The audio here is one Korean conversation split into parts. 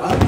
Uh,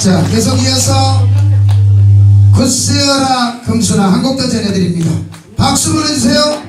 자 계속 이어서 굿세어라 금수나 한 곡 더 전해드립니다. 박수 보내주세요.